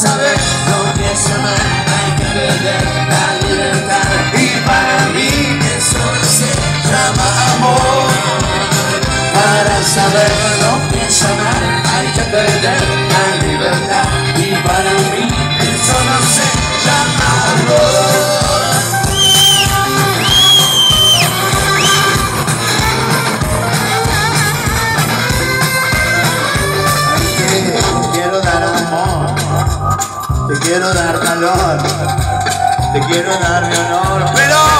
saber lo que es amar. Hay que perder la libertad. Y para mí que solo se llama amor. Para saber lo que es amar hay que perder la libertad. Y para mí quiero dar calor, te quiero dar mi honor, pero